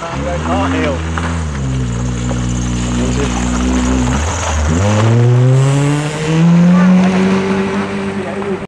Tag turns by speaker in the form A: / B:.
A: man, going cartwheels.